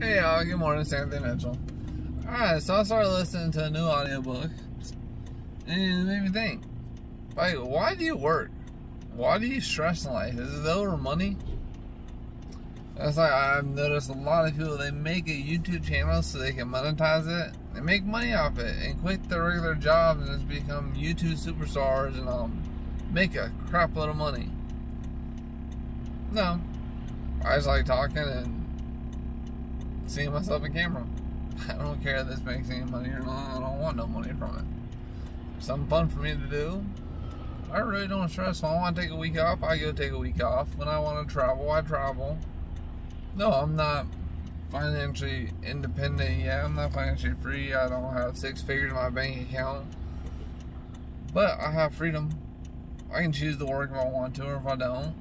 Hey y'all, good morning, Anthony Mitchell. Alright, so I started listening to a new audiobook and it made me think, like, why do you work? Why do you stress in life? Is it over money? It's like I've noticed a lot of people they make a YouTube channel so they can monetize it and make money off it and quit their regular jobs and just become YouTube superstars and um make a crap load of money. No. I just like talking and seeing myself in camera. I don't care if this makes any money or not. I don't want no money from it. Something fun for me to do. I really don't stress. When I want to take a week off, I go take a week off. When I want to travel, I travel. No, I'm not financially independent yet. I'm not financially free. I don't have six figures in my bank account. But I have freedom. I can choose to work if I want to or if I don't.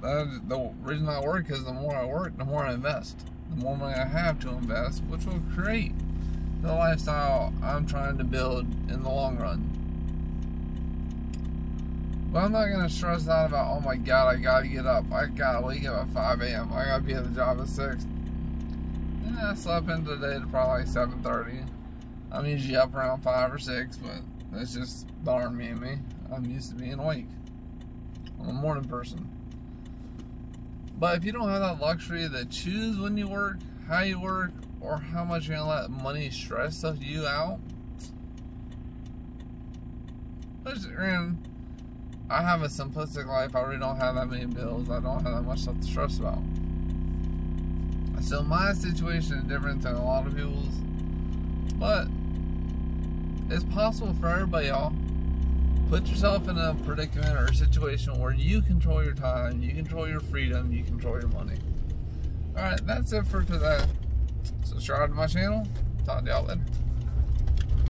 That, the reason I work is the more I work, the more I invest the more money I have to invest, which will create the lifestyle I'm trying to build in the long run. But I'm not gonna stress out about, oh my god, I gotta get up. I gotta wake up at 5 a.m. I gotta be at the job at 6. Yeah, I slept in today to probably 7.30. I'm usually up around 5 or 6, but that's just darn me and me. I'm used to being awake. I'm a morning person. But if you don't have that luxury to choose when you work, how you work, or how much you're gonna let money stress stuff you out, which and I have a simplistic life. I really don't have that many bills. I don't have that much stuff to stress about. So my situation is different than a lot of people's, but it's possible for everybody, y'all put yourself in a predicament or a situation where you control your time, you control your freedom, you control your money. Alright, that's it for today. Subscribe to my channel. Talk to y'all later.